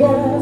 finger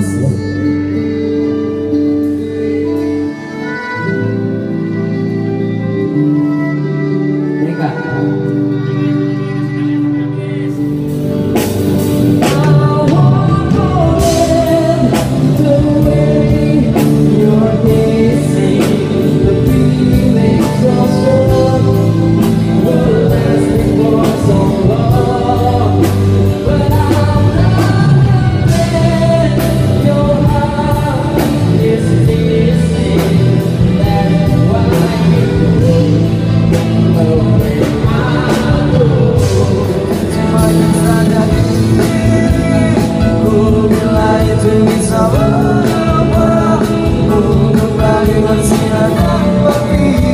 renúncia. Maria.